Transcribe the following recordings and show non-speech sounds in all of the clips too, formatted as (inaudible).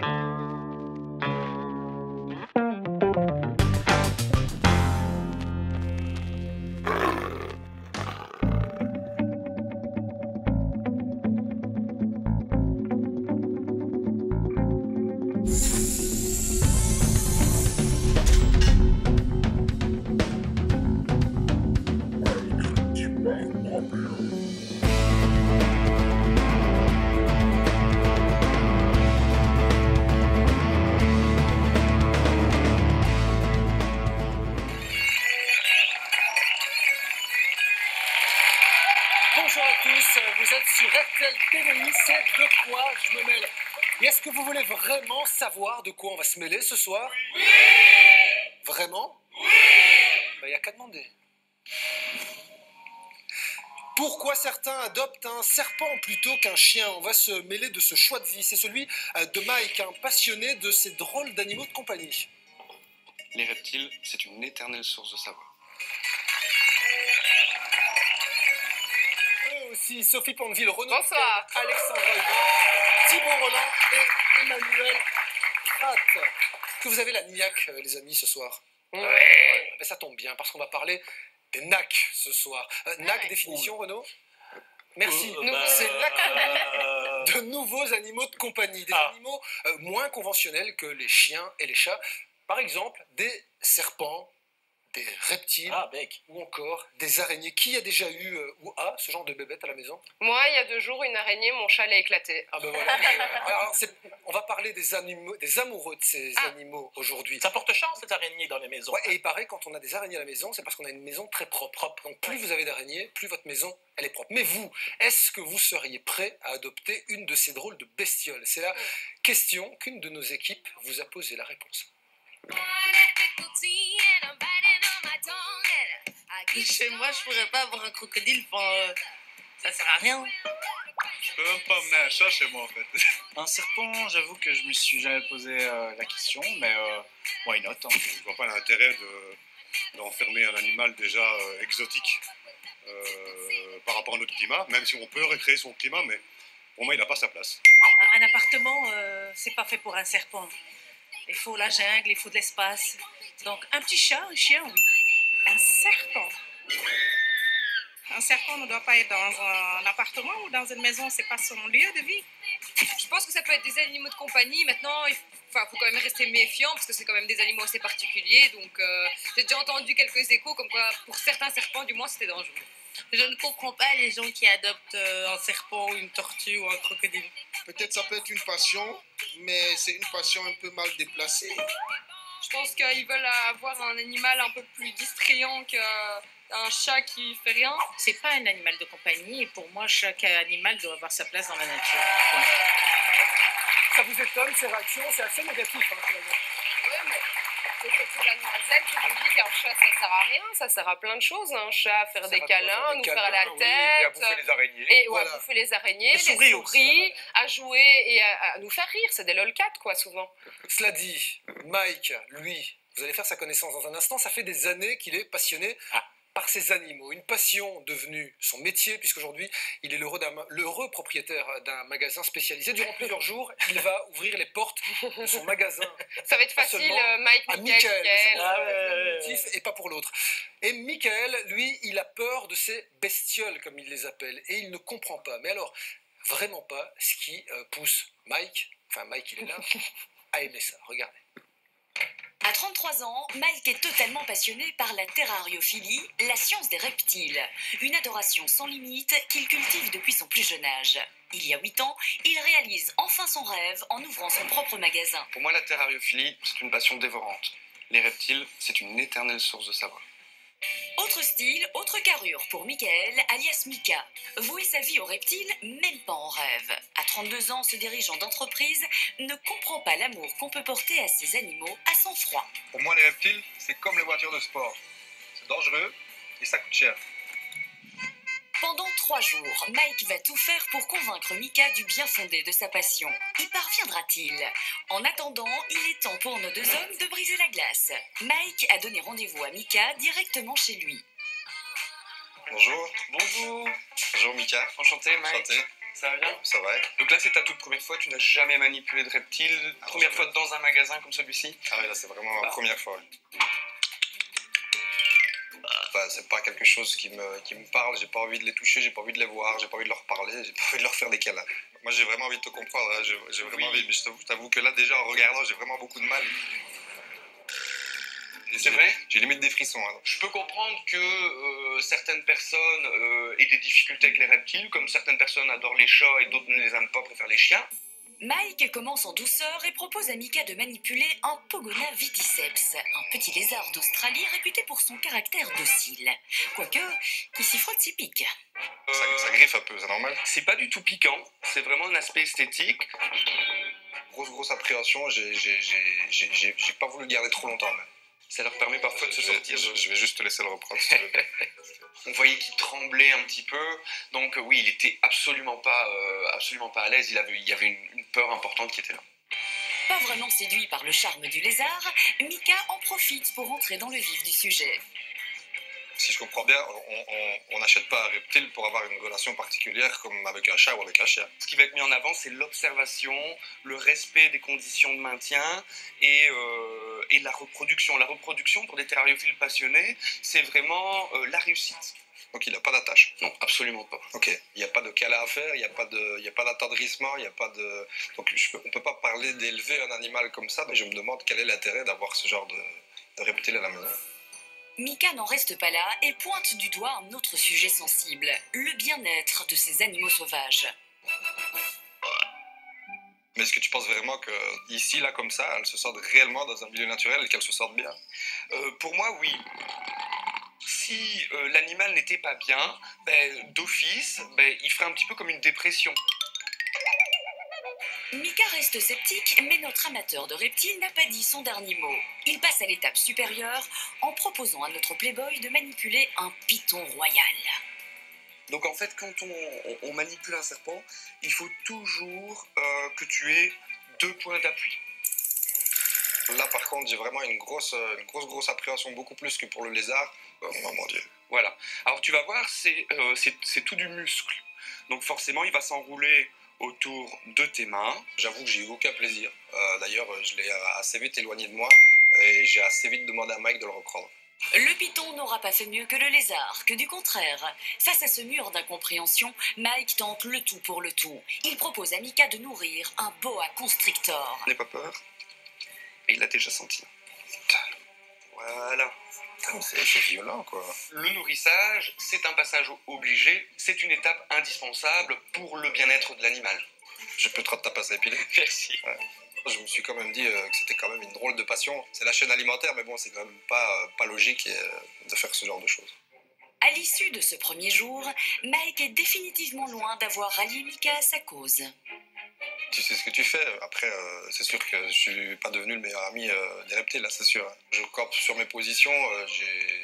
Bonjour quoi on va se mêler ce soir? Oui Vraiment? Oui Il n'y a qu'à demander. Pourquoi certains adoptent un serpent plutôt qu'un chien? On va se mêler de ce choix de vie. C'est celui euh, de Mike, un passionné de ces drôles d'animaux de compagnie. Les reptiles, c'est une éternelle source de savoir. Et aussi Sophie Pandeville, Renaud Alexandre Hubert, Thibault Roland et Emmanuel Que vous avez la niaque, euh, les amis, ce soir Ouais. Ben, ça tombe bien, parce qu'on va parler des NAC ce soir. Euh, NAC, Ouais. définition, Renaud? Merci. Euh, bah, C'est euh, (laughs) de nouveaux animaux de compagnie, des Ah. animaux euh, moins conventionnels que les chiens et les chats. Par exemple, des serpents, des reptiles Ah, bec. ou encore des araignées. Qui a déjà eu euh, ou a ce genre de bébête à la maison? Moi, il y a deux jours, une araignée, mon chat l'a éclaté. Ah ben voilà. (laughs) Alors, c'est- on va parler des, animaux, des amoureux de ces Ah. animaux aujourd'hui. Ça porte chance, cette araignée dans les maisons. Ouais, et il paraît quand on a des araignées à la maison, c'est parce qu'on a une maison très propre. Donc plus vous avez d'araignées, plus votre maison elle est propre. Mais vous, est-ce que vous seriez prêt à adopter une de ces drôles de bestioles? C'est la question qu'une de nos équipes vous a posé la réponse. Chez moi, je pourrais pas avoir un crocodile. Enfin, euh, ça sert à rien. Je peux même pas emmener un chat chez moi en fait. (laughs) Un serpent, j'avoue que je me suis jamais posé euh, la question, mais euh, why not hein. Je vois pas l'intérêt de- d'enfermer un animal déjà euh, exotique euh, par rapport à notre climat, même si on peut recréer son climat, mais pour moi il n'a pas sa place. Un appartement, euh, c'est pas fait pour un serpent. Il faut la jungle, il faut de l'espace. Donc, un petit chat, un chien, oui. Un serpent. Un serpent ne doit pas être dans un appartement ou dans une maison, c'est pas son lieu de vie. Je pense que ça peut être des animaux de compagnie. Maintenant, il enfin, faut quand même rester méfiant parce que c'est quand même des animaux assez particuliers. Donc, euh, j'ai déjà entendu quelques échos comme quoi, pour certains serpents, du moins, c'était dangereux. Je ne comprends pas les gens qui adoptent euh, un serpent, ou une tortue ou un crocodile. Peut-être ça peut être une passion, mais c'est une passion un peu mal déplacée. Je pense qu'ils veulent avoir un animal un peu plus distrayant qu'un chat qui fait rien. C'est pas un animal de compagnie et pour moi, chaque animal doit avoir sa place dans la nature. Ça vous étonne ces réactions C'est assez négatif. hein, finalement. Ouais, mais c'est qui nous dit qu'un chat, ça sert à rien. Ça sert à plein de choses. Un chat à faire des à câlins, nous faire la oui, tête. les araignées. Et ouais, à bouffer les araignées, Les les souris, aussi, à jouer et à, à nous faire rire. C'est des lolcats, quoi, souvent. Cela dit, Mike, lui, vous allez faire sa connaissance dans un instant, ça fait des années qu'il est passionné Ah. Par ces animaux. Une passion devenue son métier, puisqu'aujourd'hui, il est l'heureux d'un- l'heureux propriétaire d'un magasin spécialisé. Durant plusieurs jours, il va ouvrir les portes de son magasin (laughs) Ça va être Pas facile, euh, Mike, à Michael, Michael. Michael. C'est Ah et pas pour l'autre. Et Michael, lui, il a peur de ces bestioles, comme il les appelle, et il ne comprend pas, mais alors, vraiment pas, ce qui euh, pousse Mike, enfin Mike il est là, (laughs) à aimer ça. Regardez. À 33 ans, Mike est totalement passionné par la terrariophilie, la science des reptiles. Une adoration sans limite qu'il cultive depuis son plus jeune âge. Il y a 8 ans, il réalise enfin son rêve en ouvrant son propre magasin. Pour moi, la terrariophilie, c'est une passion dévorante. Les reptiles, c'est une éternelle source de savoir. Autre style, autre carrure pour Michael, alias Mika. Vouer sa vie aux reptiles, même pas en rêve. À 32 ans, ce dirigeant d'entreprise ne comprend pas l'amour qu'on peut porter à ces animaux à sang froid. Pour moi les reptiles, c'est comme les voitures de sport. C'est dangereux et ça coûte cher. Pendant trois jours, Mike va tout faire pour convaincre Mika du bien fondé de sa passion. Y parviendra-t-il? En attendant, il est temps pour nos deux hommes de briser la glace. Mike a donné rendez-vous à Mika directement chez lui. Bonjour. Bonjour. Bonjour Mika. Enchanté Mike. Enchanté. Ça va bien? Ça va Donc là, c'est ta toute première fois, tu n'as jamais manipulé de reptile. Ah, première jamais. fois dans un magasin comme celui-ci Ah ouais, là, c'est vraiment Bah. la première fois. Enfin, c'est pas quelque chose qui me, qui me parle, j'ai pas envie de les toucher, j'ai pas envie de les voir, j'ai pas envie de leur parler, j'ai pas (laughs) envie de leur faire des câlins. Moi, j'ai vraiment envie de te comprendre, hein, j'ai vraiment Oui. envie, mais je t'avoue- je t'avoue que là, déjà, en regardant, j'ai vraiment beaucoup de mal. C'est vrai? J'ai limite des frissons. hein. Je peux comprendre que euh, certaines personnes euh, aient des difficultés avec les reptiles, comme certaines personnes adorent les chats et d'autres ne les aiment pas, préfèrent les chiens. Mike commence en douceur et propose à Mika de manipuler un Pogona viticeps, un petit lézard d'Australie réputé pour son caractère docile. Quoique, qui s'y frotte s'y pique. Ça, ça griffe un peu, c'est normal. C'est pas du tout piquant, c'est vraiment un aspect esthétique. Grosse, grosse appréhension, j'ai- pas voulu le garder trop longtemps. même. Ça leur permet parfois de se sortir. je- je vais juste te laisser le reprendre. si. (laughs) On voyait qu'il tremblait un petit peu, donc euh, oui, il était absolument pas, euh, absolument pas à l'aise. Il avait, il y avait une, une peur importante qui était là. Pas vraiment séduit par le charme du lézard, Mika en profite pour entrer dans le vif du sujet. Si je comprends bien, on- n'achète pas un reptile pour avoir une relation particulière comme avec un chat ou avec un chien. Ce qui va être mis en avant, c'est l'observation, le respect des conditions de maintien et, euh, et la reproduction. La reproduction, pour des terrariophiles passionnés, c'est vraiment euh, la réussite. Donc il n'a pas d'attache. Non, absolument pas. Ok. Il n'y a pas de câlin à faire, il n'y a pas de, il y a pas d'attendrissement, il n'y a pas de. Donc je on peut pas parler d'élever un animal comme ça, mais je me demande quel est l'intérêt d'avoir ce genre de, de reptile à la maison. Mika n'en reste pas là et pointe du doigt un autre sujet sensible, le bien-être de ces animaux sauvages. Mais est-ce que tu penses vraiment que ici, là, comme ça, elles se sortent réellement dans un milieu naturel et qu'elles se sortent bien? Euh, pour moi, oui. Si euh, l'animal n'était pas bien, ben, d'office, ben, il ferait un petit peu comme une dépression. Mika reste sceptique, mais notre amateur de reptiles n'a pas dit son dernier mot. Il passe à l'étape supérieure en proposant à notre playboy de manipuler un python royal. Donc en fait, quand on, manipule un serpent, il faut toujours euh, que tu aies deux points d'appui. Là, par contre, j'ai vraiment une grosse, euh, une grosse, grosse appréhension, beaucoup plus que pour le lézard. Oh, mon Dieu. Voilà. Alors tu vas voir, c'est euh, tout du muscle. Donc forcément, il va s'enrouler autour de tes mains. J'avoue que j'ai eu aucun plaisir. Euh, D'ailleurs, je l'ai assez vite éloigné de moi et j'ai assez vite demandé à Mike de le reprendre. Le python n'aura pas fait mieux que le lézard, que du contraire. Face à ce mur d'incompréhension, Mike tente le tout pour le tout. Il propose à Mika de nourrir un boa constrictor. N'aie pas peur. Il l'a déjà senti. Voilà. C'est violent, quoi. Le nourrissage, c'est un passage obligé, c'est une étape indispensable pour le bien-être de l'animal. J'ai plus trop de tapas à épiler. (laughs) Merci. Je me suis quand même dit euh, que c'était quand même une drôle de passion. C'est la chaîne alimentaire, mais bon, c'est quand même pas, euh, pas logique euh, de faire ce genre de choses. À l'issue de ce premier jour, Mike est définitivement loin d'avoir rallié Mika à sa cause. Tu sais ce que tu fais. Après, euh, c'est sûr que je suis pas devenu le meilleur ami euh, des reptiles, là, c'est sûr. hein. Je campe sur mes positions. euh,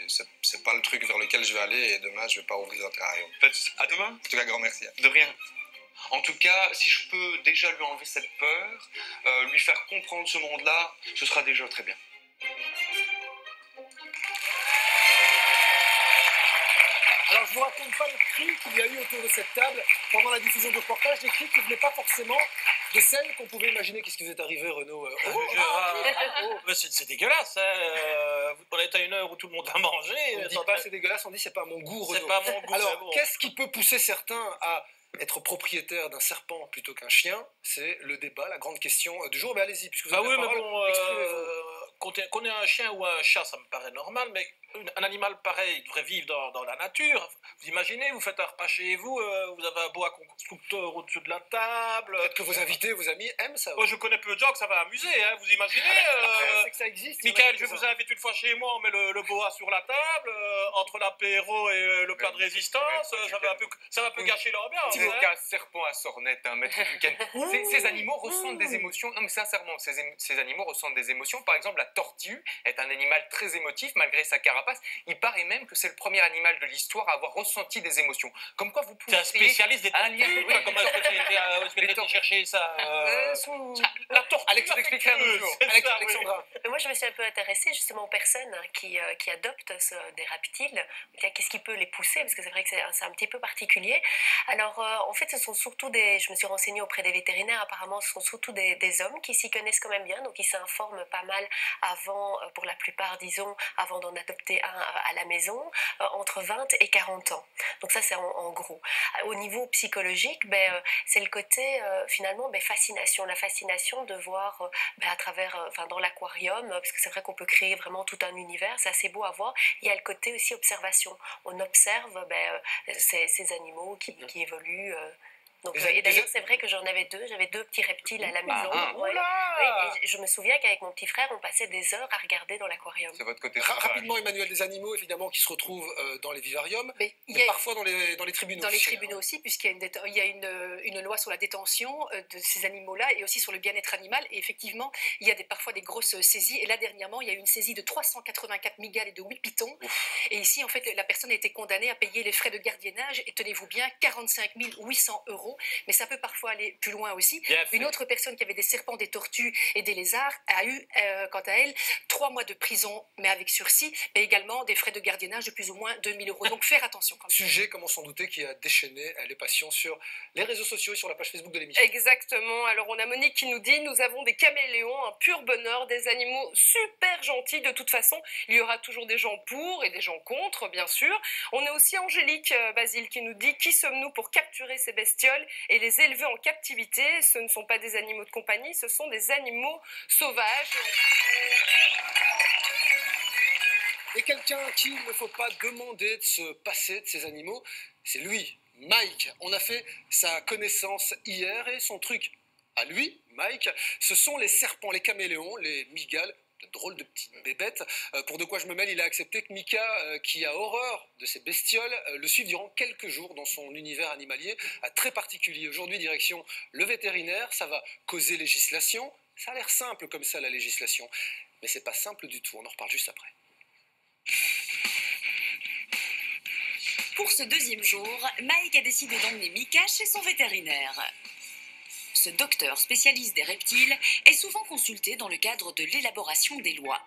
c'est- pas le truc vers lequel je vais aller et demain, je vais pas ouvrir un terrarium. En fait, à demain. En tout cas, grand merci. hein. De rien. En tout cas, si je peux déjà lui enlever cette peur, euh, lui faire comprendre ce monde-là, ce sera déjà très bien. Alors, je vous raconte pas le cri qu'il y a eu autour de cette table pendant la diffusion du reportage, des cris qui venaient pas forcément de celles qu'on pouvait imaginer. Qu'est-ce qui vous est arrivé, Renaud Euh, oh, Je- ah, mais c'est c'est dégueulasse. Hein. euh, On est à une heure où tout le monde va manger. On dit pas c'est dégueulasse, on dit c'est pas mon goût, Renaud. pas mon goût. Alors, bon. qu'est-ce qui peut pousser certains à être propriétaire d'un serpent plutôt qu'un chien? C'est le débat, la grande question euh, du jour. Mais allez-y, puisque vous Bah avez oui, la mais bon, euh, qu'on ait, un chien ou un chat, ça me paraît normal, mais un animal pareil devrait vivre dans, dans la nature. Vous imaginez, vous faites un repas chez vous, euh, vous avez un boa constructeur au-dessus de la table. Peut-être que vos invités, vos amis aiment ça. Moi, je connais peu de gens que ça va amuser, hein, vous imaginez (laughs) euh, c'est que ça existe. Michael, je vous invite une fois chez moi, on met le, le boa sur la table, euh, entre l'apéro et euh, le plat de résistance, ça va un peu, ça va un peu gâcher l'ambiance. Hein. serpent à sornette, un maître du week-end. (laughs) Ces, ces animaux ressentent des émotions. Non, mais sincèrement, ces, ces animaux ressentent des émotions. Par exemple, la tortue est un animal très émotif malgré sa carapace. Il paraît même que c'est le premier animal de l'histoire à avoir ressenti des émotions. Comme quoi, vous pouvez un spécialiste des un lien. tortues, comment est-ce que tu étais, euh, chercher ça euh, Euh, son- La tortue Alex, t'expliquerai un jour. C'est Alex- ça, oui. Mais Moi, je me suis un peu intéressée justement aux personnes hein, qui, euh, qui adoptent ce- des reptiles. Qu'est-ce qui peut les pousser? Parce que c'est vrai que c'est c'est un petit peu particulier. Alors, euh, en fait, ce sont surtout des. Je me suis renseignée auprès des vétérinaires. Apparemment, ce sont surtout des, des hommes qui s'y connaissent quand même bien. Donc, ils s'informent pas mal avant, euh, pour la plupart, disons, avant d'en adopter à la maison, euh, entre 20 et 40 ans. Donc, ça, c'est en, en gros. Au niveau psychologique, ben, euh, c'est le côté, euh, finalement, ben, fascination. La fascination de voir ben, à travers, enfin, dans l'aquarium, parce que c'est vrai qu'on peut créer vraiment tout un univers, c'est assez beau à voir. Il y a le côté aussi observation. On observe ben, ces, ces animaux qui, qui évoluent. Euh. Donc, euh, et d'ailleurs, c'est vrai que j'en avais deux. J'avais deux petits reptiles à la maison. ah. Ouais. Oui, et je me souviens qu'avec mon petit frère, on passait des heures à regarder dans l'aquarium. C'est votre côté Ra- rapidement, Emmanuel, des animaux évidemment qui se retrouvent euh, dans les vivariums, Mais a- parfois dans les, dans les tribunaux. dans les hein. tribunaux aussi, puisqu'il y a, une, déte- il y a une, une loi sur la détention euh, de ces animaux-là et aussi sur le bien-être animal. Et effectivement, il y a des, parfois des grosses saisies. Et là, dernièrement, il y a eu une saisie de 384 migales et de 8 pitons. Et ici, en fait, la personne a été condamnée à payer les frais de gardiennage et tenez-vous bien, 45 800 euros. Mais ça peut parfois aller plus loin aussi. Une autre personne qui avait des serpents, des tortues et des lézards a eu, euh, quant à elle, trois mois de prison, mais avec sursis, mais également des frais de gardiennage de plus ou moins 2000 euros. Donc faire attention quand même. Sujet, comment s'en douter, qui a déchaîné les passions sur les réseaux sociaux et sur la page Facebook de l'émission. Exactement. Alors on a Monique qui nous dit nous avons des caméléons, un pur bonheur, des animaux super gentils. De toute façon, il y aura toujours des gens pour et des gens contre, bien sûr. On a aussi Angélique euh, Basile qui nous dit qui sommes-nous pour capturer ces bestioles et les élever en captivité Ce ne sont pas des animaux de compagnie, ce sont des animaux sauvages. Et quelqu'un à qui il ne faut pas demander de se passer de ces animaux, c'est lui, Mike. On a fait sa connaissance hier et son truc à lui, Mike, ce sont les serpents, les caméléons, les migales. De drôles de petites bébêtes. Euh, pour de quoi je me mêle, il a accepté que Mika, euh, qui a horreur de ces bestioles, euh, le suive durant quelques jours dans son univers animalier euh, très particulier. Aujourd'hui, direction le vétérinaire, ça va causer législation. Ça a l'air simple comme ça, la législation. Mais c'est pas simple du tout, on en reparle juste après. Pour ce deuxième jour, Mike a décidé d'emmener Mika chez son vétérinaire. Ce docteur spécialiste des reptiles est souvent consulté dans le cadre de l'élaboration des lois.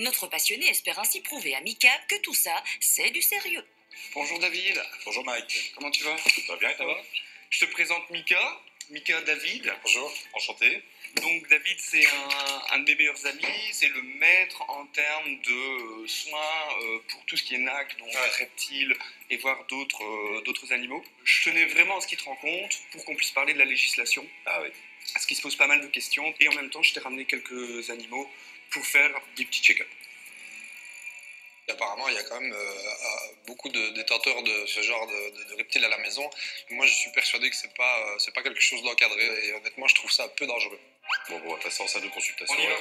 Notre passionné espère ainsi prouver à Mika que tout ça, c'est du sérieux. Bonjour David. Bonjour Mike. Comment tu vas? Ça va bien, ça va Je te présente Mika. Mika David. Bonjour, enchanté. Donc David, c'est un, un de mes meilleurs amis, c'est le maître en termes de euh, soins euh, pour tout ce qui est NAC, donc reptiles et voire d'autres euh, d'autres animaux. Je tenais vraiment à ce qu'il te rend compte pour qu'on puisse parler de la législation. Ah oui. Parce qu'il se pose pas mal de questions et en même temps, je t'ai ramené quelques animaux pour faire des petits check-up. Et apparemment, il y a quand même beaucoup de détenteurs de ce genre de, de- de reptiles à la maison. Moi, je suis persuadé que c'est pas, c'est pas quelque chose d'encadré. Et honnêtement, je trouve ça un peu dangereux. Bon, bon, on va passer en salle de consultation. On y va.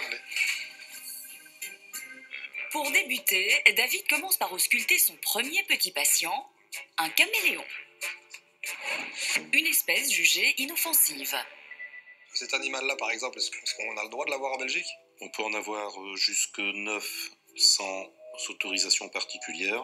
Pour débuter, David commence par ausculter son premier petit patient, un caméléon. Une espèce jugée inoffensive. Cet animal-là, par exemple, est-ce est-ce qu'on a le droit de l'avoir en Belgique? On peut en avoir euh, jusque 9 sans autorisation particulière.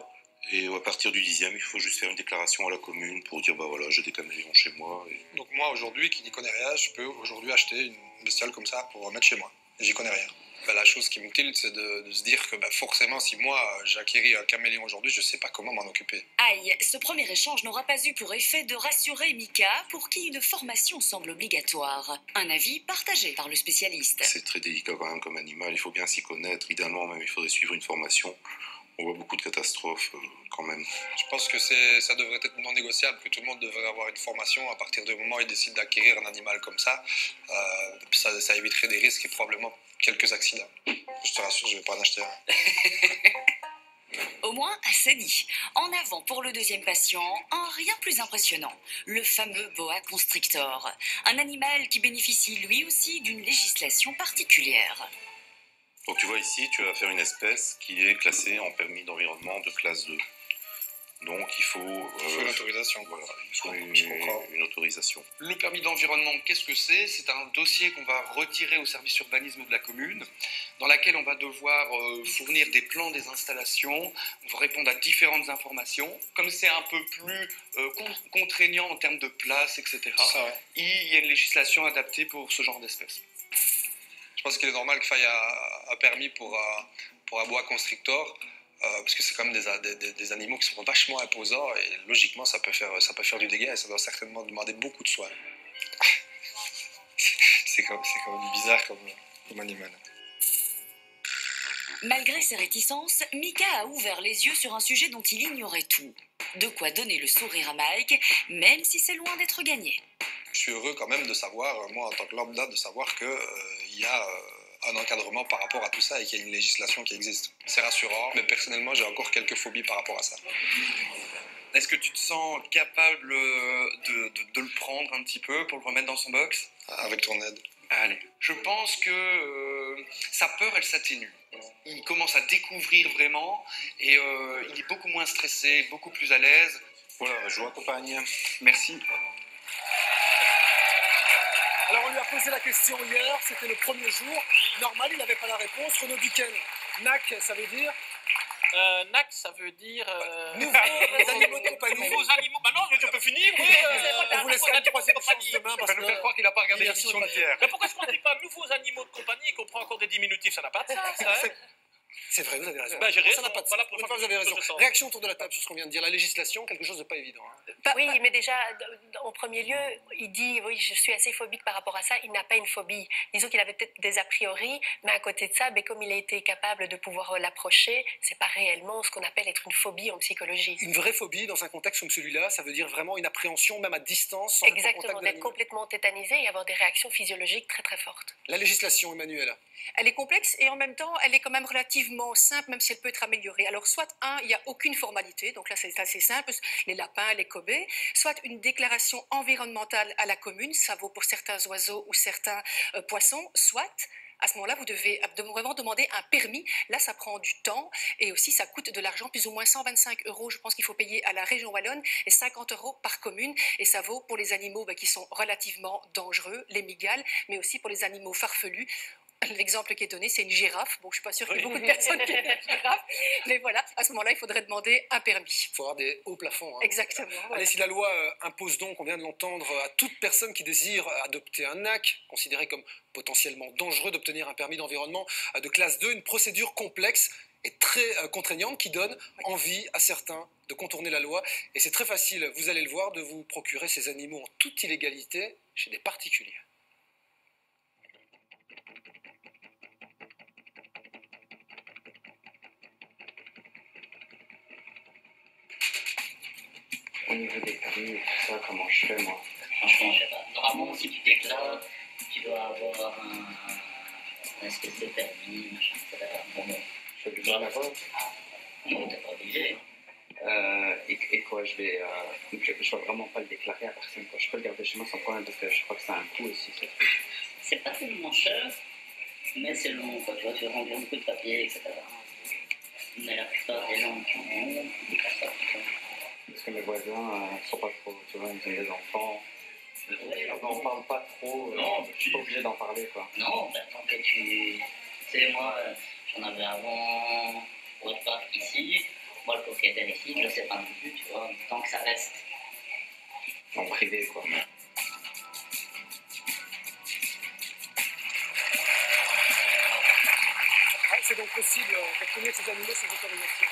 Et à partir du dixième, il faut juste faire une déclaration à la commune pour dire bah voilà, j'ai des caméléons chez moi. Et Donc moi, aujourd'hui, qui n'y connais rien, je peux aujourd'hui acheter une bestiole comme ça pour mettre chez moi. J'y connais rien. Ben, la chose qui me tilte, c'est de, de se dire que ben, forcément, si moi, j'acquéris un caméléon aujourd'hui, je ne sais pas comment m'en occuper. Aïe, ce premier échange n'aura pas eu pour effet de rassurer Mika, pour qui une formation semble obligatoire. Un avis partagé par le spécialiste. c'est très délicat quand même comme animal, il faut bien s'y connaître. Idéalement, même, il faudrait suivre une formation. On voit beaucoup de catastrophes euh, quand même. Je pense que ça devrait être non négociable, que tout le monde devrait avoir une formation à partir du moment où il décide d'acquérir un animal comme ça. Euh, ça, ça éviterait des risques et probablement quelques accidents. Je te rassure, je ne vais pas en acheter un. (laughs) Au moins, assez dit. En avant pour le deuxième patient, un rien plus impressionnant, le fameux boa constrictor. Un animal qui bénéficie lui aussi d'une législation particulière. Donc tu vois ici, tu vas faire une espèce qui est classée en permis d'environnement de classe 2. Donc il faut, euh, Il faut une autorisation. Voilà, il faut une, autorisation. Le permis d'environnement, qu'est-ce que c'est? C'est un dossier qu'on va retirer au service urbanisme de la commune, dans laquelle on va devoir euh, fournir des plans des installations, on va répondre à différentes informations. Comme c'est un peu plus euh, con- contraignant en termes de place, etc., il y a une législation adaptée pour ce genre d'espèces. Je pense qu'il est normal faille un, un permis pour, un- pour un bois constrictor, euh, parce que c'est quand même des, a- des- animaux qui sont vachement imposants, et logiquement, ça peut faire, ça peut faire du dégât, et ça doit certainement demander beaucoup de soins. (laughs) c'est quand, quand même bizarre comme animal. Malgré ses réticences, Mika a ouvert les yeux sur un sujet dont il ignorait tout. De quoi donner le sourire à Mike, même si c'est loin d'être gagné. Je suis heureux quand même de savoir, euh, moi en tant que lambda, de savoir qu'il y a euh, un encadrement par rapport à tout ça et qu'il y a une législation qui existe. C'est rassurant, mais personnellement, j'ai encore quelques phobies par rapport à ça. Est-ce que tu te sens capable euh, de, de- de le prendre un petit peu pour le remettre dans son box? Avec ton aide. Allez. Je pense que euh, sa peur, elle s'atténue. Il commence à découvrir vraiment et euh, il est beaucoup moins stressé, beaucoup plus à l'aise. Voilà, je vous accompagne. Merci. Lui a posé la question hier, c'était le premier jour. Normal, il n'avait pas la réponse. Renaud Duquesne, NAC, ça veut dire Euh, NAC, ça veut dire. euh, Nouveaux (laughs) animaux de compagnie. Nouveaux animaux. Bah non, je peux finir, oui. On vous laissera une troisième chance demain parce Ça nous fait croire qu'il n'a pas regardé l'émission d'hier. Mais pourquoi est-ce qu'on ne dit pas nouveaux animaux de compagnie et qu'on prend encore des diminutifs Ça n'a pas de sens, hein C'est vrai, vous avez raison. J'ai ça n'a pas de. Voilà vous avez raison. Réaction autour de la table sur ce qu'on vient de dire. La législation, quelque chose de pas évident. hein. Oui, mais déjà, en premier lieu, il dit oui, je suis assez phobique par rapport à ça. Il n'a pas une phobie. Disons qu'il avait peut-être des a priori, mais à côté de ça, ben, comme il a été capable de pouvoir euh, l'approcher, c'est pas réellement ce qu'on appelle être une phobie en psychologie. Une vraie phobie dans un contexte comme celui-là, ça veut dire vraiment une appréhension, même à distance, sans Exactement, d'être complètement tétanisé et avoir des réactions physiologiques très très fortes. La législation, Emmanuel. Elle est complexe et en même temps, elle est quand même relativement simple, même si elle peut être améliorée. Alors, soit, un, il n'y a aucune formalité, donc là, c'est assez simple, les lapins, les cobés, soit une déclaration environnementale à la commune, ça vaut pour certains oiseaux ou certains euh, poissons, soit. À ce moment-là, vous devez vraiment demander un permis. Là, ça prend du temps et aussi ça coûte de l'argent, plus ou moins 125 euros, je pense qu'il faut payer à la région wallonne et 50 euros par commune. Et ça vaut pour les animaux bah, qui sont relativement dangereux, les migales, mais aussi pour les animaux farfelus. (coughs) L'exemple qui est donné, c'est une girafe. Bon, je suis pas sûre qu'il y ait beaucoup de personnes qui aient une girafe, (laughs) mais voilà, à ce moment-là, il faudrait demander un permis. Il faut avoir des hauts plafonds. hein. Exactement. voilà. Allez, si la loi euh, impose donc, on vient de l'entendre, à toute personne qui désire adopter un NAC, considéré comme potentiellement dangereux d'obtenir un permis d'environnement euh, de classe 2, une procédure complexe et très euh, contraignante qui donne envie à certains de contourner la loi. Et c'est très facile, vous allez le voir, de vous procurer ces animaux en toute illégalité chez des particuliers. Au niveau des permis et tout ça, comment je fais moi? Franchement, je sais pas. Normalement, si tu déclares, tu dois avoir un, un espèce de permis, machin, etc. Bon, bon. Je suis obligé d'avoir Non, t'es pas obligé. euh, et, et quoi, je vais. Euh, je, je dois vraiment pas le déclarer à personne. Quoi. Je peux le garder chez moi sans problème parce que je crois que ça a un coût aussi. C'est pas tellement cher, mais c'est long, quoi. Tu vois, tu remplir beaucoup de papiers, etc. Mais la plupart des gens qui en ont, ils pas. Parce que mes voisins euh, sont pas trop. Tu vois, ils ont des enfants. On n'en parle pas trop. euh, Non, je suis pas obligé d'en parler quoi. Non, ben, tant que tu. Tu sais, moi, euh, j'en avais avant au parc ici. Moi, le propriétaire ici, je le sais pas non plus, tu vois. Tant que ça reste. En privé quoi. Ah, c'est donc possible euh, d'obtenir ces animaux sans autorisation.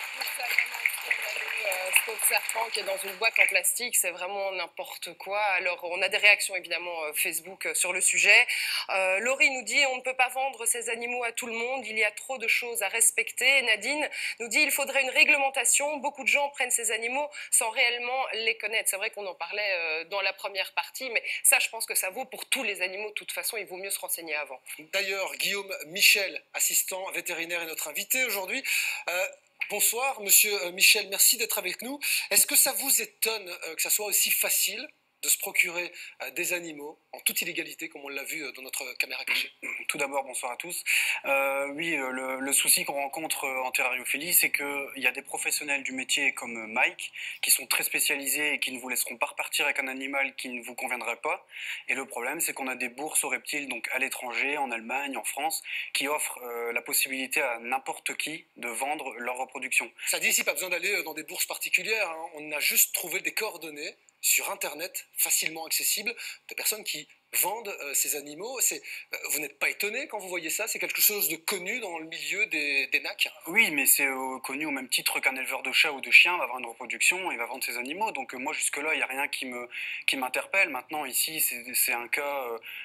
Stop Serpent qui est dans une boîte en plastique, c'est vraiment n'importe quoi. Alors, on a des réactions évidemment euh, Facebook euh, sur le sujet. Euh, Laurie nous dit on ne peut pas vendre ces animaux à tout le monde, il y a trop de choses à respecter. Nadine nous dit il faudrait une réglementation. Beaucoup de gens prennent ces animaux sans réellement les connaître. C'est vrai qu'on en parlait euh, dans la première partie, mais ça, je pense que ça vaut pour tous les animaux. De toute façon, il vaut mieux se renseigner avant. D'ailleurs, Guillaume Michel, assistant vétérinaire, est notre invité aujourd'hui. Euh, bonsoir, monsieur euh, Michel, merci d'être avec nous. Est-ce que ça vous étonne euh, que ça soit aussi facile de se procurer euh, des animaux en toute illégalité, comme on l'a vu euh, dans notre caméra cachée Tout d'abord, bonsoir à tous. Euh, oui, le, le souci qu'on rencontre en terrariophilie, c'est qu'il y a des professionnels du métier comme Mike qui sont très spécialisés et qui ne vous laisseront pas repartir avec un animal qui ne vous conviendrait pas. Et le problème, c'est qu'on a des bourses aux reptiles, donc à l'étranger, en Allemagne, en France, qui offrent euh, la possibilité à n'importe qui de vendre leur reproduction. Ça dit ici, pas besoin d'aller dans des bourses particulières. hein. On a juste trouvé des coordonnées sur Internet, facilement accessibles, de personnes qui vendent euh, ces animaux. Euh, vous n'êtes pas étonné quand vous voyez ça? C'est quelque chose de connu dans le milieu des, des NAC Oui, mais c'est euh, connu au même titre qu'un éleveur de chats ou de chiens va avoir une reproduction et va vendre ses animaux. Donc moi, jusque-là, il n'y a rien qui me qui m'interpelle. Maintenant, ici, c'est un cas,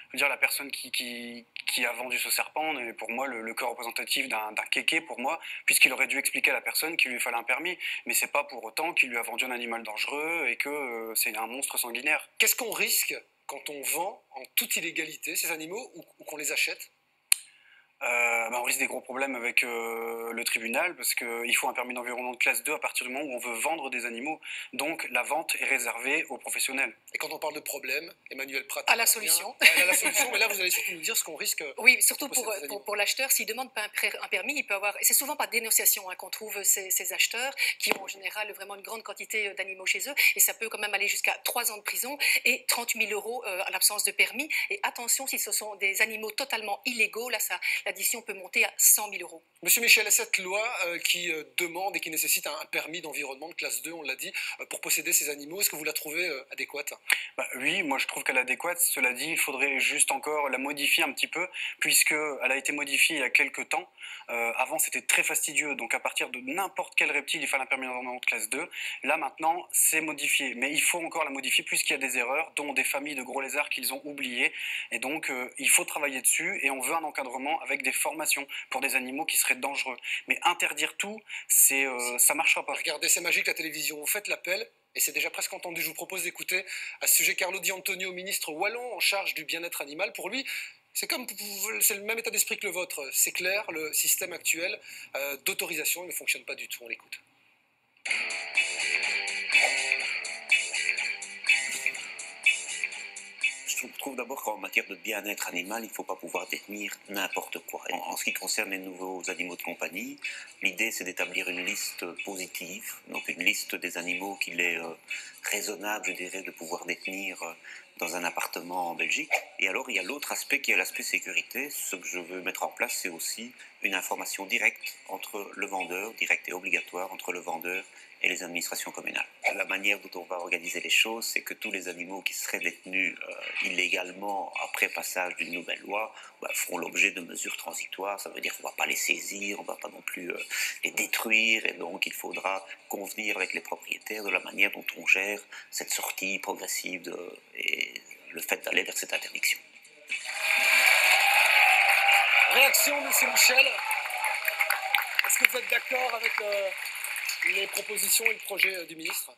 je veux dire, la personne qui, qui, qui a vendu ce serpent est pour moi le, le cas représentatif d'un kéké pour moi, puisqu'il aurait dû expliquer à la personne qu'il lui fallait un permis. Mais c'est pas pour autant qu'il lui a vendu un animal dangereux et que c'est un monstre sanguinaire. Qu'est-ce qu'on risque quand on vend en toute illégalité ces animaux ou, qu'on les achète Euh, bah, on risque des gros problèmes avec euh, le tribunal parce qu'il faut un permis d'environnement de classe 2 à partir du moment où on veut vendre des animaux. Donc la vente est réservée aux professionnels. Et quand on parle de problème, Emmanuel Pratt. À la solution. À la solution, mais là, vous allez surtout nous dire ce qu'on risque. (laughs) Oui, surtout pour, pour, l'acheteur, s'il ne demande pas un, permis, il peut avoir. Et c'est souvent par dénonciation hein, qu'on trouve ces, ces acheteurs qui ont en général vraiment une grande quantité euh, d'animaux chez eux. Et ça peut quand même aller jusqu'à 3 ans de prison et 30 000 euros euh, à l'absence de permis. Et attention, si ce sont des animaux totalement illégaux, là, ça, l'addition peut monter à 100 000 euros. Monsieur Michel, cette loi euh, qui euh, demande et qui nécessite un, un permis d'environnement de classe 2, on l'a dit, euh, pour posséder ces animaux, est-ce que vous la trouvez euh, adéquate? Bah, oui, moi je trouve qu'elle est adéquate. Cela dit, il faudrait juste encore la modifier un petit peu, puisque elle a été modifiée il y a quelques temps. Euh, avant, c'était très fastidieux, donc à partir de n'importe quel reptile, il fallait un permis d'environnement de classe 2. Là, maintenant, c'est modifié, mais il faut encore la modifier puisqu'il y a des erreurs, dont des familles de gros lézards qu'ils ont oubliées. Et donc, euh, il faut travailler dessus, et on veut un encadrement avec des formations pour des animaux qui seraient dangereux. Mais interdire tout, c'est, euh, ça marchera pas. Regardez, c'est magique la télévision. Vous faites l'appel et c'est déjà presque entendu. Je vous propose d'écouter à ce sujet Carlo Di Antonio, ministre wallon en charge du bien-être animal. Pour lui, c'est comme c'est le même état d'esprit que le vôtre. C'est clair, le système actuel euh, d'autorisation ne fonctionne pas du tout. On l'écoute. Je trouve, d'abord qu'en matière de bien-être animal, il ne faut pas pouvoir détenir n'importe quoi. En, en ce qui concerne les nouveaux animaux de compagnie, l'idée c'est d'établir une liste positive, donc une liste des animaux qu'il est euh, raisonnable, je dirais, de pouvoir détenir euh, dans un appartement en Belgique. Et alors il y a l'autre aspect qui est l'aspect sécurité. Ce que je veux mettre en place, c'est aussi une information directe entre le vendeur, directe et obligatoire entre le vendeur et les administrations communales. La manière dont on va organiser les choses, c'est que tous les animaux qui seraient détenus euh, illégalement après passage d'une nouvelle loi bah, feront l'objet de mesures transitoires. Ça veut dire qu'on ne va pas les saisir, on ne va pas non plus euh, les détruire, et donc il faudra convenir avec les propriétaires de la manière dont on gère cette sortie progressive et le fait d'aller vers cette interdiction. Réaction, monsieur Michel Est-ce que vous êtes d'accord avec euh, les propositions et le projet euh, du ministre?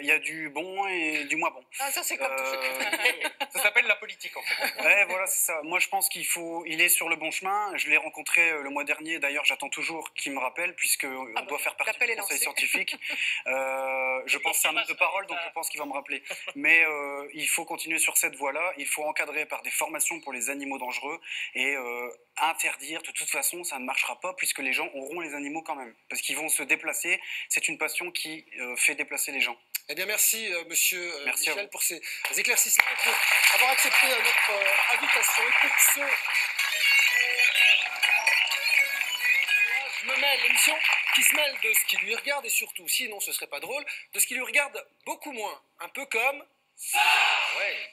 Il y a du bon et du moins bon. Ah, ça, c'est comme (laughs) Ça s'appelle la politique en fait. Ouais, voilà, c'est ça. Moi, je pense qu'il faut. Il est sur le bon chemin. Je l'ai rencontré euh, le mois dernier. D'ailleurs, j'attends toujours qu'il me rappelle, puisque on doit faire partie du conseil scientifique. (laughs) Euh, je pense que c'est un homme de parole, donc je pense qu'il va me rappeler. Mais euh, il faut continuer sur cette voie-là. Il faut encadrer par des formations pour les animaux dangereux et euh, interdire. De toute façon, ça ne marchera pas, puisque les gens auront les animaux quand même, parce qu'ils vont se déplacer. C'est une passion qui euh, fait déplacer les gens. Eh bien, merci, euh, monsieur euh, Merci Michel, pour ces éclaircissements, pour avoir accepté euh, notre euh, invitation. Et pour ce. Je me mêle, l'émission qui se mêle de ce qui lui regarde, et surtout, sinon ce serait pas drôle, de ce qui lui regarde beaucoup moins. Un peu comme. Ça Ouais.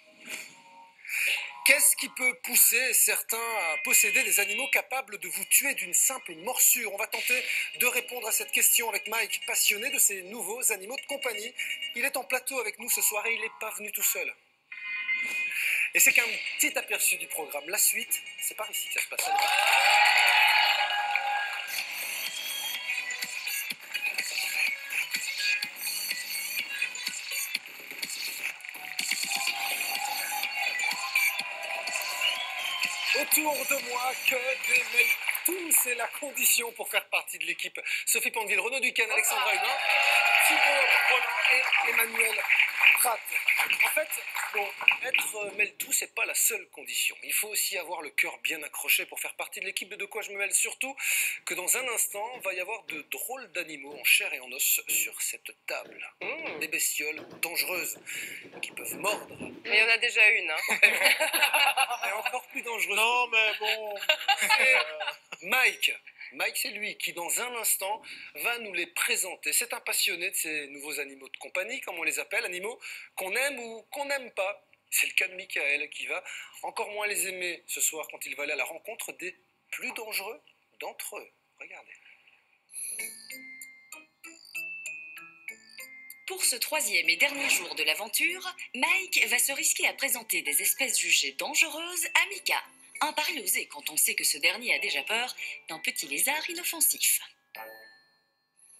Qu'est-ce qui peut pousser certains à posséder des animaux capables de vous tuer d'une simple morsure? On va tenter de répondre à cette question avec Mike, passionné de ces nouveaux animaux de compagnie. Il est en plateau avec nous ce soir et il n'est pas venu tout seul. Et c'est qu'un petit aperçu du programme. La suite, c'est par ici que ça se passe. Autour de moi, que des mecs. Tout, c'est la condition pour faire partie de l'équipe. Sophie Pandeville, Renaud Duquesne, Alexandra Hubin, Thibaut Roland et Emmanuel En fait, bon, être euh, mêle-tout, c'est pas la seule condition. Il faut aussi avoir le cœur bien accroché pour faire partie de l'équipe de De quoi je me mêle. Surtout que dans un instant, va y avoir de drôles d'animaux en chair et en os sur cette table. Des bestioles dangereuses qui peuvent mordre. Mais il y en a déjà une. Hein. (laughs) Et encore plus dangereuses. Non, mais bon. Mike. Mike, c'est lui qui, dans un instant, va nous les présenter. C'est un passionné de ces nouveaux animaux de compagnie, comme on les appelle, animaux qu'on aime ou qu'on n'aime pas. C'est le cas de Michael, qui va encore moins les aimer ce soir quand il va aller à la rencontre des plus dangereux d'entre eux. Regardez. Pour ce troisième et dernier jour de l'aventure, Mike va se risquer à présenter des espèces jugées dangereuses à Mika. Un pari osé quand on sait que ce dernier a déjà peur d'un petit lézard inoffensif.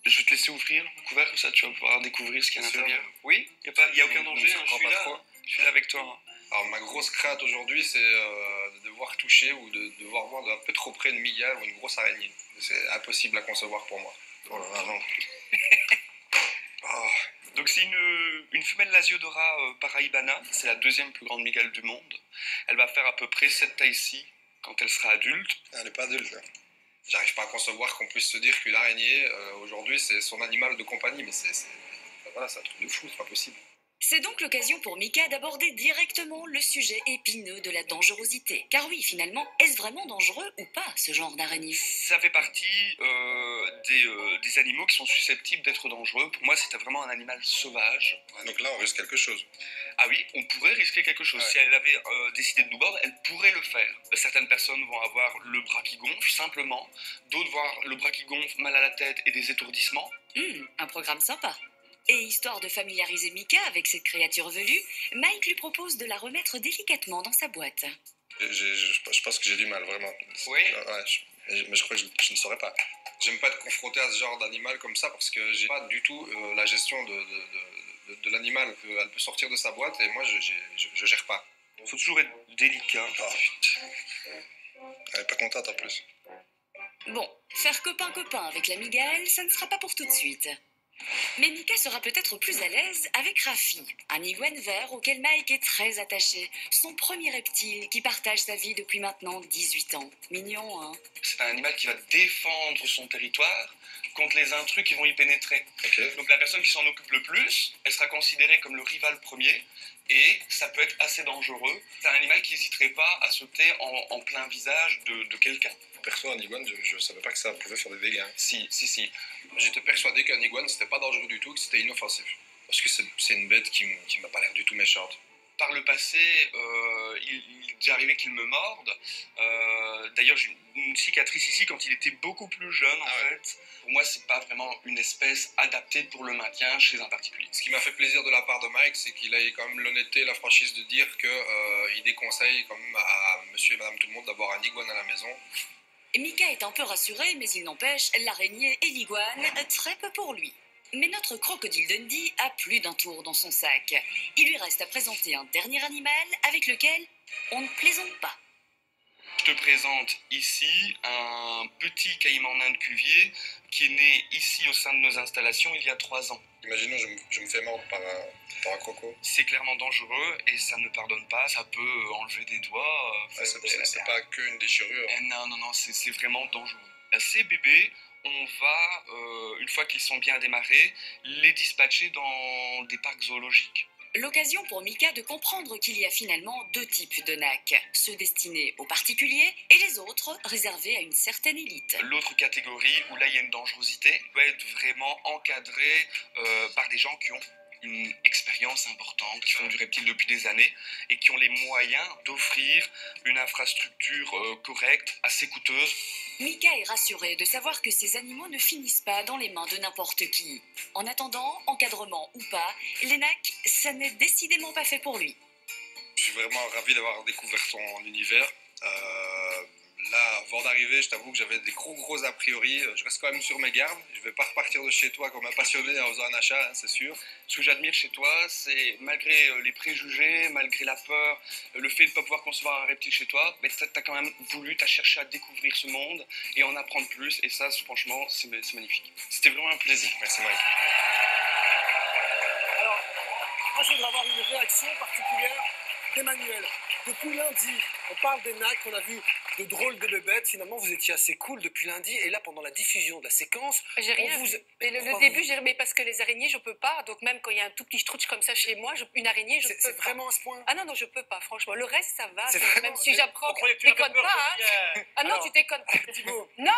Je vais te laisser ouvrir le couvercle, comme ça tu vas pouvoir découvrir ce qu'il y a à l'intérieur. Oui, il n'y a, pas- y a aucun danger, hein, je suis là. Je suis là avec toi. hein. Alors ma grosse crainte aujourd'hui, c'est euh, de devoir toucher ou de, de devoir voir d'un peu trop près une migale ou une grosse araignée. C'est impossible à concevoir pour moi. Oh là là, non. (laughs) Oh. Donc c'est une, une femelle Lasiodora euh, paraibana, c'est la deuxième plus grande migale du monde. Elle va faire à peu près cette taille-ci quand elle sera adulte. Elle n'est pas adulte. J'arrive pas à concevoir qu'on puisse se dire qu'une araignée, euh, aujourd'hui, c'est son animal de compagnie, mais c'est c'est- voilà, c'est un truc de fou, c'est pas possible. C'est donc l'occasion pour Mika d'aborder directement le sujet épineux de la dangerosité. Car oui, finalement, est-ce vraiment dangereux ou pas ce genre d'araignée? Ça fait partie euh, des, euh, des animaux qui sont susceptibles d'être dangereux. Pour moi, c'était vraiment un animal sauvage. Donc là, on risque quelque chose. Ah oui, on pourrait risquer quelque chose. Si elle avait euh, décidé de nous mordre, elle pourrait le faire. Certaines personnes vont avoir le bras qui gonfle, simplement. D'autres vont avoir le bras qui gonfle, mal à la tête et des étourdissements. Hmm, un programme sympa. Et histoire de familiariser Mika avec cette créature velue, Mike lui propose de la remettre délicatement dans sa boîte. Je, je pense que j'ai du mal, vraiment. Oui Ouais, je- mais je crois que je, je ne saurais pas. J'aime pas être confronté à ce genre d'animal comme ça parce que j'ai pas du tout euh, la gestion de, de, de- de- de l'animal. que Elle peut sortir de sa boîte et moi, je, j'ai- je, je gère pas. Il faut toujours être délicat. Oh, putain. Elle est pas contente en plus. Bon, faire copain-copain avec la migale, ça ne sera pas pour tout de suite. Mais Mika sera peut-être plus à l'aise avec Rafi, un iguane vert auquel Mike est très attaché. Son premier reptile qui partage sa vie depuis maintenant 18 ans. Mignon, hein? C'est un animal qui va défendre son territoire contre les intrus qui vont y pénétrer. Donc la personne qui s'en occupe le plus, elle sera considérée comme le rival premier et ça peut être assez dangereux. C'est un animal qui n'hésiterait pas à sauter en, en plein visage de, de quelqu'un. Perso, un iguane, je, je savais pas que ça pouvait faire des dégâts. Si, si, si. J'étais persuadé qu'un iguane, c'était pas dangereux du tout, que c'était inoffensif. Parce que c'est une bête qui, qui m'a pas l'air du tout méchante. Par le passé, euh, il, il est déjà arrivé qu'il me morde. Euh, D'ailleurs, j'ai une cicatrice ici quand il était beaucoup plus jeune, en fait. Pour moi, c'est pas vraiment une espèce adaptée pour le maintien chez un particulier. Ce qui m'a fait plaisir de la part de Mike, c'est qu'il a eu quand même l'honnêteté et la franchise de dire qu'il déconseille quand même à monsieur et madame tout le monde d'avoir un iguane à la maison. Mika est un peu rassuré, mais il n'empêche, l'araignée et l'iguane, très peu pour lui. Mais notre crocodile Dundee a plus d'un tour dans son sac. Il lui reste à présenter un dernier animal avec lequel on ne plaisante pas. Je te présente ici un petit caïman nain de cuvier qui est né ici au sein de nos installations il y a trois ans. Imaginons, je me, je me fais mordre par un, par un. C'est clairement dangereux et ça ne pardonne pas. Ça peut euh, enlever des doigts. euh, Ouais, c'est- pas qu'une déchirure. Eh non, non, non, c'est c'est vraiment dangereux. Ces bébés, on va, euh, une fois qu'ils sont bien démarrés, les dispatcher dans des parcs zoologiques. L'occasion pour Mika de comprendre qu'il y a finalement deux types de NAC, ceux destinés aux particuliers et les autres réservés à une certaine élite. L'autre catégorie, où là il y a une dangerosité, doit être vraiment encadrée euh, par des gens qui ont une expérience importante, qui font du reptile depuis des années et qui ont les moyens d'offrir une infrastructure euh, correcte, assez coûteuse. Mika est rassuré de savoir que ces animaux ne finissent pas dans les mains de n'importe qui. En attendant, encadrement ou pas, les NAC, ça n'est décidément pas fait pour lui. Je suis vraiment ravi d'avoir découvert ton univers. Euh, là, avant d'arriver, je t'avoue que j'avais des gros gros a priori. Je reste quand même sur mes gardes. Je vais pas repartir de chez toi comme un passionné en faisant un achat, hein, c'est sûr. Ce que j'admire chez toi, c'est malgré euh, les préjugés, malgré la peur, euh, le fait de ne pas pouvoir concevoir un reptile chez toi, mais tu as quand même voulu, tu as cherché à découvrir ce monde et en apprendre plus. Et ça, franchement, c'est c'est magnifique. C'était vraiment un plaisir. Merci Mike. Alors, moi je voudrais avoir une réaction particulière d'Emmanuel. Depuis lundi, on parle des nacs, on a vu de drôles de bébêtes. Finalement, vous étiez assez cool depuis lundi. Et là, pendant la diffusion de la séquence, J'ai on rien vous... Mais le, début, vous- j'ai mais parce que les araignées, je peux pas. Donc même quand il y a un tout petit strutch comme ça chez moi, je- une araignée, je peux C'est pas. vraiment à ce point Ah non, non, je peux pas, franchement. Le reste, ça va. C'est c'est- vraiment- Même si c'est- j'apprends, tu déconne avais peur, pas. hein. Ah non, alors. tu déconnes pas. (laughs) Thibaut. Non, non,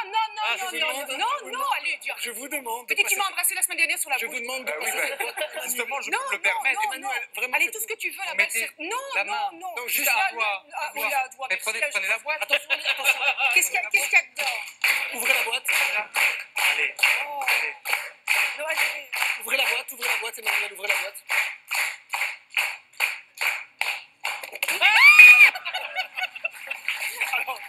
Ah, non, je non, non, demande- non, je non, non, allez, tu Je vous demande. de Peut-être tu m'as embrassé la semaine dernière sur la Je bouche. vous demande de oui, passer votre Emmanuel. justement, je Non, peux le non, permettre. non, Emmanuel, non. vraiment, Allez, tout ce que tu veux, la balle, c'est- Non, non, non. Juste la doigt, Mais prenez, la boîte. Attention, attention. (laughs) Qu'est-ce qu'il y a y dedans Ouvrez la boîte. Allez. Oh. Non, allez. Ouvrez la boîte, ouvrez la boîte, Emmanuel, ouvrez la boîte. Alors,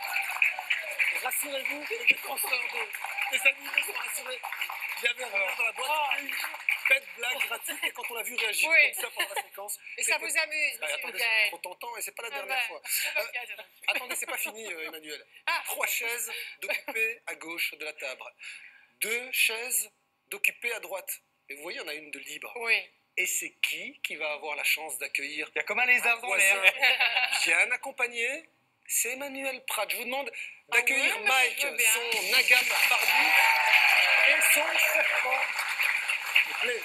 rassurez-vous, les défenseurs de- des animaux sont rassurés. Il y avait rien dans la boîte, il y a eu une bête blague gratuite et quand on Oui. comme ça pendant la séquence. Et ça vous amuse, Bah, monsieur attendez, trop tentant et c'est pas la Ah dernière ouais. fois. Ah bah, Euh, attendez, c'est pas fini, euh, Emmanuel. Ah. Trois chaises d'occupées à gauche de la table. Deux chaises d'occupées à droite. Et vous voyez, on a une de libre. Oui. Et c'est qui qui va avoir la chance d'accueillir Il y a comme un lézard dans l'air. (laughs) Bien accompagné, c'est Emmanuel Pratt. Je vous demande d'accueillir ouais, mais Mike, son Nagam Barbie et son serpent. (laughs) S'il vous plaît.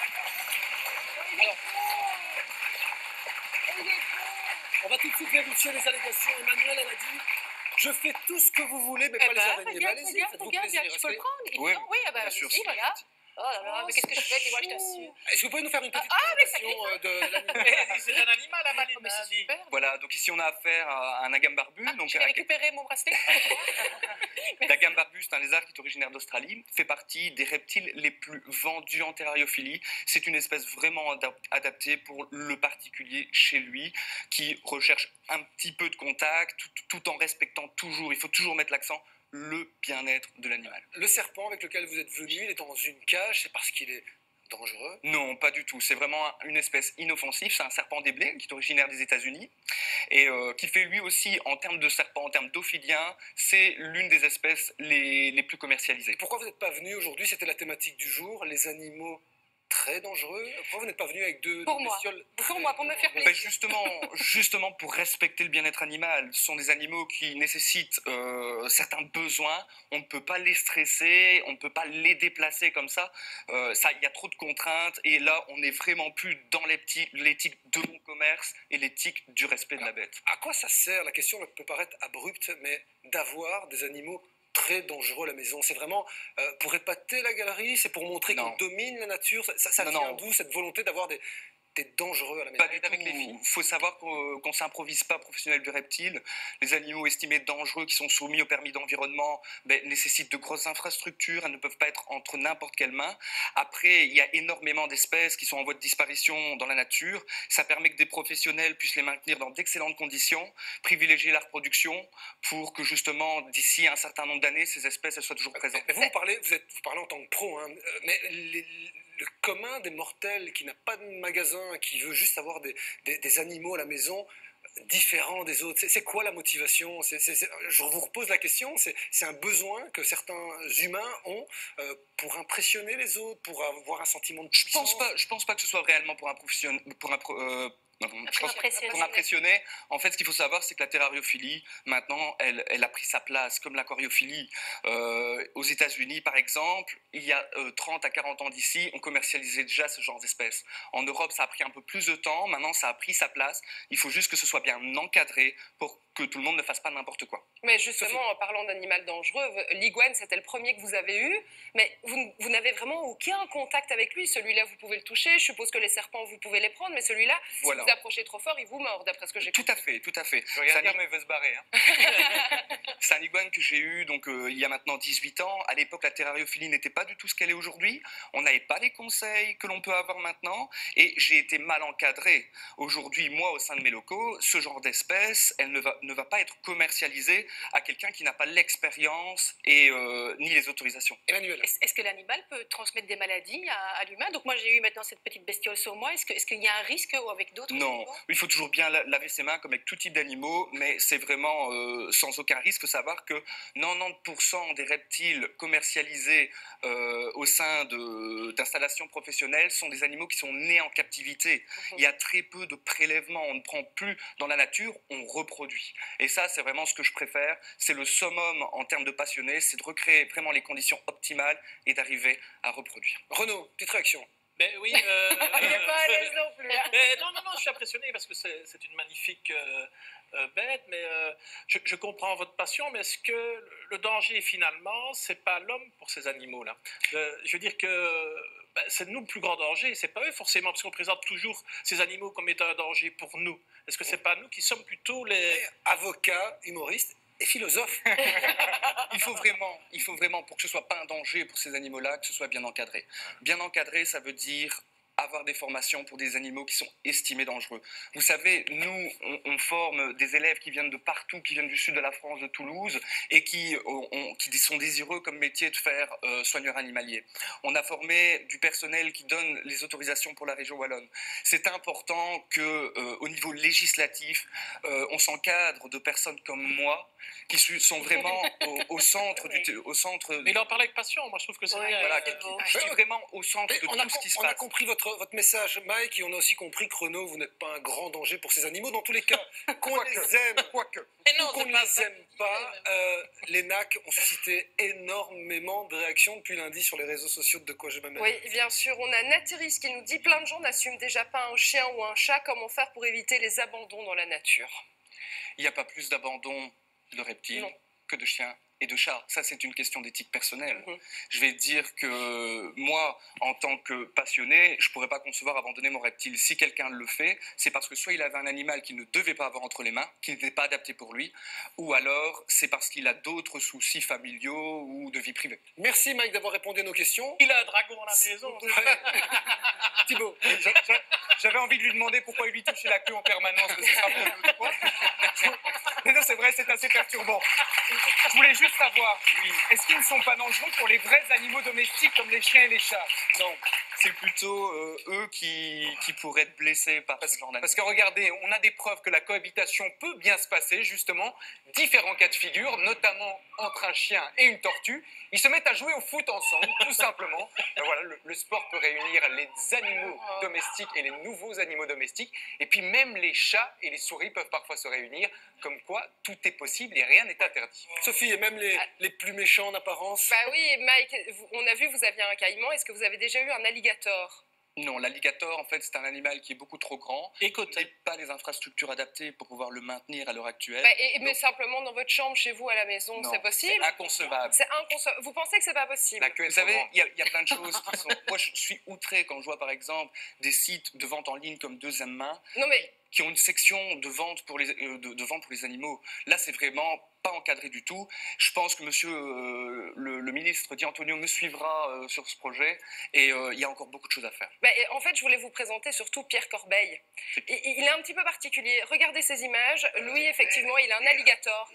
Alors, on va tout les allégations. Emmanuel, elle a dit Je fais tout ce que vous voulez, mais Eh pas les araignées. Bah, regarde, Allez-y, regarde, faites-vous regarde, plaisir. regarde, je peux le restez- prendre Oui, évidemment. Oui, ah bah, bien sûr, allez-y, c'est voilà. Oh là là, Oh, mais qu'est-ce que je fais, dis-moi, je t'assure. Est-ce que vous pouvez nous faire une petite Ah, ah, présentation euh, de l'animal C'est un animal, la maline. Oh, mais c'est super. Voilà, donc ici on a affaire à un agame barbu. donc Je vais récupérer mon bracelet. (laughs) L'agame barbu, c'est un lézard qui est originaire d'Australie, fait partie des reptiles les plus vendus en terrariophilie. C'est une espèce vraiment adap- adaptée pour le particulier chez lui, qui recherche un petit peu de contact, tout, tout en respectant toujours, il faut toujours mettre l'accent, le bien-être de l'animal. Le serpent avec lequel vous êtes venu, il est dans une cage, c'est parce qu'il est dangereux? Non, pas du tout. C'est vraiment un- une espèce inoffensive. C'est un serpent des blés qui est originaire des États-Unis et euh, qui fait lui aussi, en termes de serpent, en termes d'ophidien, c'est l'une des espèces les, les plus commercialisées. Pourquoi vous n'êtes pas venu aujourd'hui? C'était la thématique du jour, les animaux très dangereux. Pourquoi vous n'êtes pas venu avec deux Pour deux moi. bestioles Pour moi, pour me faire dangereuses Ben justement, justement pour respecter le bien-être animal, ce sont des animaux qui nécessitent euh, certains besoins. On ne peut pas les stresser, on ne peut pas les déplacer comme ça. Euh, ça, il y a trop de contraintes et là, on n'est vraiment plus dans l'éthique de bon commerce et l'éthique du respect de la bête. À quoi ça sert? La question peut paraître abrupte, mais d'avoir des animaux très dangereux la maison. C'est vraiment euh, pour épater la galerie, c'est pour montrer qu'on domine la nature. Ça, ça, vient d'où cette volonté d'avoir des, dangereux à la maison Pas du tout. Il faut savoir qu'on qu'on s'improvise pas professionnel du reptile. Les animaux estimés dangereux qui sont soumis au permis d'environnement ben, nécessitent de grosses infrastructures. Elles ne peuvent pas être entre n'importe quelle main. Après, il y a énormément d'espèces qui sont en voie de disparition dans la nature. Ça permet que des professionnels puissent les maintenir dans d'excellentes conditions, privilégier la reproduction pour que justement, d'ici un certain nombre d'années, ces espèces elles soient toujours présentes. Mais vous, vous parlez, vous, êtes, vous parlez en tant que pro, hein, euh, mais les- le commun des mortels qui n'a pas de magasin, qui veut juste avoir des, des- des animaux à la maison différents des autres, c'est- quoi la motivation? Je vous repose la question, c'est un besoin que certains humains ont euh, pour impressionner les autres, pour avoir un sentiment de Je pense pas, je pense pas que ce soit réellement pour impressionner, pour impro- euh, pardon, je pense- Impressionner. pour impressionner. En fait, ce qu'il faut savoir, c'est que la terrariophilie, maintenant, elle, elle a pris sa place, comme l'aquariophilie. Euh, aux États-Unis, par exemple, il y a euh, 30 à 40 ans d'ici, on commercialisait déjà ce genre d'espèces. En Europe, ça a pris un peu plus de temps. Maintenant, ça a pris sa place. Il faut juste que ce soit bien encadré pour que tout le monde ne fasse pas n'importe quoi. Mais justement, en parlant d'animal dangereux, l'iguane, c'était le premier que vous avez eu, mais vous, n'avez vraiment aucun contact avec lui. Celui-là, vous pouvez le toucher. Je suppose que les serpents, vous pouvez les prendre, mais celui-là, Voilà. si vous approchez trop fort, il vous mord, d'après ce que j'ai Tout à fait, tout à fait. Je regarde dire, mais il veut se barrer. (laughs) C'est un iguane que j'ai eu donc euh, il y a maintenant 18 ans. À l'époque, la terrariophilie n'était pas du tout ce qu'elle est aujourd'hui. On n'avait pas les conseils que l'on peut avoir maintenant, et j'ai été mal encadré. Aujourd'hui, moi, au sein de mes locaux, ce genre d'espèce, elle ne va ne va pas être commercialisé à quelqu'un qui n'a pas l'expérience et euh, ni les autorisations. Emmanuel. Est-ce que l'animal peut transmettre des maladies à, à l'humain? Donc moi j'ai eu maintenant cette petite bestiole sur moi. Est-ce qu'il y a un risque ou avec d'autres Non, il faut toujours bien la- laver ses mains comme avec tout type d'animaux, mais c'est vraiment euh, sans aucun risque. Savoir que 90% des reptiles commercialisés euh, au sein d'installations professionnelles sont des animaux qui sont nés en captivité. Il y a très peu de prélèvements, on ne prend plus dans la nature, on reproduit. Et ça, c'est vraiment ce que je préfère. C'est le summum en termes de passionnés, c'est de recréer vraiment les conditions optimales et d'arriver à reproduire. Renaud, petite réaction. Ben oui. euh, (laughs) Il n'est pas à l'aise non plus. Mais non, non, non, je suis impressionné parce que c'est une magnifique euh, bête, mais euh, je, je comprends votre passion, mais est-ce que le danger finalement, c'est pas l'homme pour ces animaux-là? Euh, Je veux dire que ben, c'est nous le plus grand danger, c'est pas eux forcément, parce qu'on présente toujours ces animaux comme étant un danger pour nous. Est-ce que c'est pas nous qui sommes plutôt les avocats, humoristes et philosophes (laughs) il faut vraiment, il faut vraiment pour que ce soit pas un danger pour ces animaux-là, que ce soit bien encadré. Bien encadré, ça veut dire avoir des formations pour des animaux qui sont estimés dangereux. Vous savez, nous, on, on forme des élèves qui viennent de partout, qui viennent du sud de la France, de Toulouse, et qui, ont- ont- qui sont désireux comme métier de faire euh, soigneur animalier. On a formé du personnel qui donne les autorisations pour la région wallonne. C'est important que, euh, au niveau législatif, euh, on s'encadre de personnes comme moi qui sont vraiment au, au centre du, (laughs) au centre. Mais il en parle avec passion, moi je trouve que c'est. Voilà, qui- qui- je suis vraiment au centre de tout a, ce qui se on a passe. compris votre, votre message, Mike, et on a aussi compris que Renaud, vous n'êtes pas un grand danger pour ces animaux. Dans tous les cas, (laughs) qu'on les aime, (laughs) quoique, ou qu'on ne les aime pas, euh, les NAC ont suscité énormément de réactions depuis lundi sur les réseaux sociaux de De quoi je m'amène. Oui, bien sûr. On a Natharis qui nous dit plein de gens n'assument déjà pas un chien ou un chat. Comment faire pour éviter les abandons dans la nature? Il n'y a pas plus d'abandon de reptiles que de chiens et de chats. Ça, c'est une question d'éthique personnelle. Mhm. Je vais dire que moi, en tant que passionné, je ne pourrais pas concevoir abandonner mon reptile. Si quelqu'un le fait, c'est parce que soit il avait un animal qu'il ne devait pas avoir entre les mains, qui n'était pas adapté pour lui, ou alors c'est parce qu'il a d'autres soucis familiaux ou de vie privée. Merci Mike d'avoir répondu à nos questions. Il a un dragon à la maison. (laughs) Thibaut. (laughs) J'avais envie de lui demander pourquoi il lui touchait la queue en permanence, (laughs) c'est vrai, c'est assez perturbant. Je voulais juste savoir, est-ce qu'ils ne sont pas dangereux pour les vrais animaux domestiques comme les chiens et les chats? Non, c'est plutôt euh, eux qui, qui pourraient être blessés par ce genre. Parce que regardez, on a des preuves que la cohabitation peut bien se passer, justement. Différents cas de figure, notamment entre un chien et une tortue. Ils se mettent à jouer au foot ensemble, tout (laughs) simplement. Et voilà, le, le sport peut réunir les animaux domestiques et les nouveaux animaux domestiques. Et puis même les chats et les souris peuvent parfois se réunir. Comme quoi, tout est possible et rien n'est interdit. Sophie, et même les, les plus méchants en apparence. Bah oui, Mike, on a vu, vous aviez un caïman. Est-ce que vous avez déjà eu un alligator? Non, l'alligator, en fait, c'est un animal qui est beaucoup trop grand. Et n'a pas les infrastructures adaptées pour pouvoir le maintenir à l'heure actuelle. Bah, et, Mais simplement dans votre chambre, chez vous, à la maison, c'est possible? C'est inconcevable. C'est inconcevable. Vous pensez que c'est pas possible? Vous savez, il y, a- il y a plein de choses qui sont. (laughs) Moi, je suis outré quand je vois, par exemple, des sites de vente en ligne comme Deuxième Main. Non, mais. Qui ont une section de vente pour les, euh, de, de vente pour les animaux. Là, c'est vraiment pas encadré du tout. Je pense que monsieur euh, le, le ministre Di Antonio me suivra euh, sur ce projet et euh, il y a encore beaucoup de choses à faire. Bah, en fait, je voulais vous présenter surtout Pierre Corbeil. Il, il est un petit peu particulier. Regardez ces images. Lui, effectivement, il a un alligator.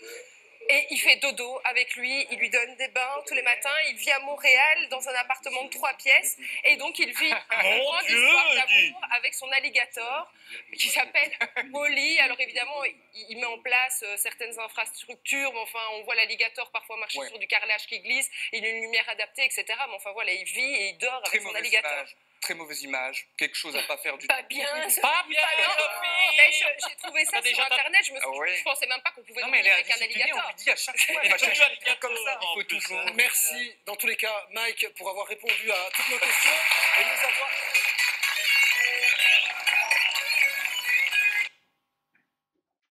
Et il fait dodo avec lui, il lui donne des bains tous les matins. Il vit à Montréal dans un appartement de trois pièces. Et donc, il vit (laughs) une grande histoire d'amour avec son alligator qui s'appelle Molly. Alors, évidemment, il, met en place euh, certaines infrastructures. Mais enfin, on voit l'alligator parfois marcher Ouais. sur du carrelage qui glisse. Il a une lumière adaptée, etc. Mais enfin, voilà, il vit et il dort Très avec son alligator. image. Très mauvaise image. Quelque chose à pas faire du Pas tout. bien. Pas bien. Sophie. Mais je- J'ai trouvé ça sur internet. Je me suis, Ah ouais. je pensais même pas qu'on pouvait Non, mais elle avec un alligator. on lui dit à chaque fois, elle va comme ça. Il faut toujours. Merci, dans tous les cas, Mike, pour avoir répondu à toutes nos questions et nous avoir